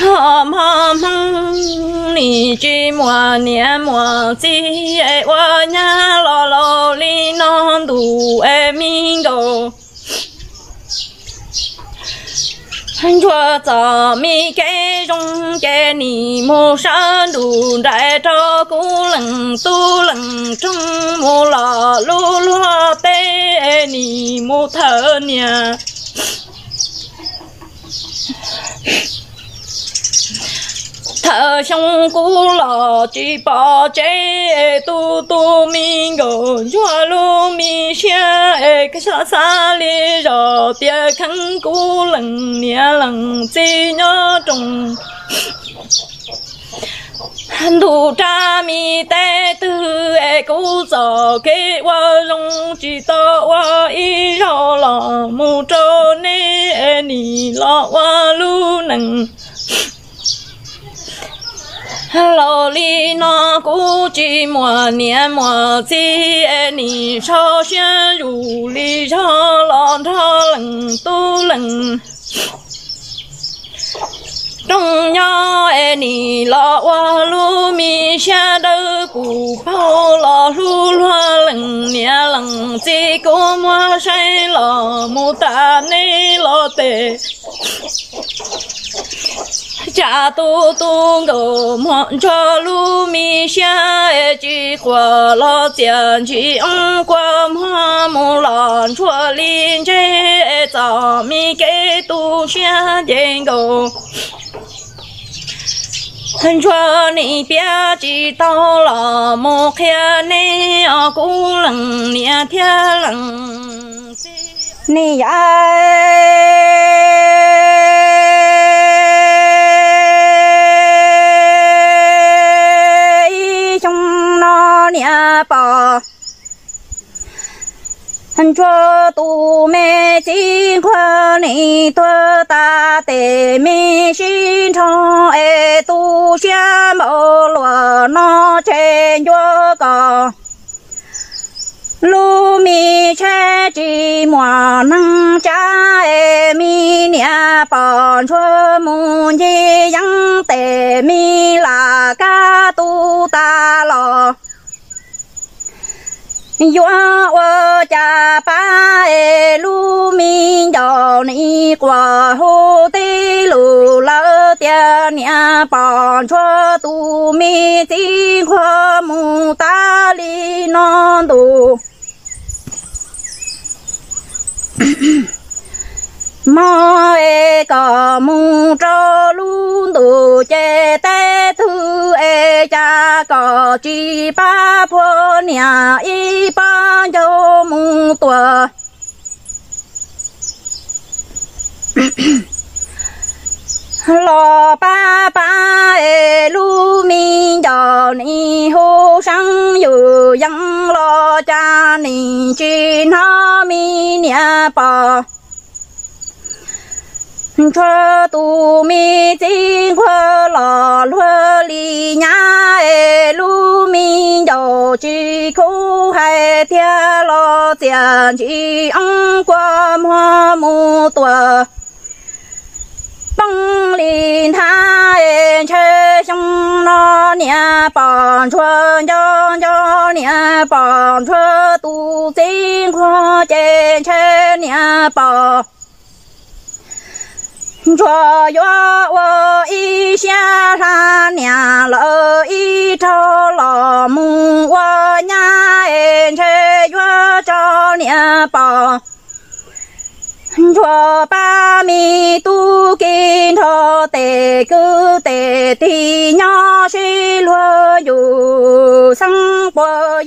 hôm hầm nì chỉ mùa niệm mùa chi ai qua nhà lo lo li non đủ em minh đồ hành chúa cho mi cái trong cái nì mô san đủ đại cho cú lần tu lần trong mô lò lu lu tê nì mô thơ nhà thở trong cú lò chỉ bỏ chế tu tu mi gò chua lu mi xe cái xa xa li rò, tia khăn cú lần, nia lần chi nhớ trùng. Đủ cha mi tê tư e cú giờ kế qua rong chỉ to qua y rò lò. Mu trô ni e ni lò qua lu nằng hello li cú e cho cho lo qua lu mi xa đơ cụ bao lo lu loa lần nia lần chi mua say lo mu ta ni lo tê cha tu tung đồ mọn cho lu mi xa e chi qua lo e tiền chi ông qua hoa mu lon chua linh chê e cho mi kế tu xa đen đồ thân cho ni bia chỉ tao là mô khía ni ở cũng lần nia thia lần. Ni ai thân cho tu mê chỉ khoa ni tua ta tề mi xin cho e tu xia mô lúa nó chê cho cò. Lu mi che chi mùa nắng cha e mi nia bò cho muốn gì yang tề mi là ca tu ta lo yo wo cha pa e lu mi do ni qua ho te lu la tia nia bọn cho tu mi ti khoa mu ta li non mò e có mu cho luôn đủ che tê thư e cha có chi ba pho nhà y ba cho mu tua lo ba ba e lu mi cho ni hô sang yu yang lo cha ni chi na mi nhà pa cho tu mi chỉ khoa lò lúa li nhá e lu mi dầu chi khu hai thia lo tiền chi ông qua hoa mu tua bông lin tha e chơi xong nó nhà bọn chua cho cho nhà bọn chua tu chính khoa chê chê nhà bọn 这月我一下山娘了一朝老母我娘哎这月照年包。cho ba mi tu kinh cho tề cứ tề thì nhỏ sĩ lúa dù sang bờ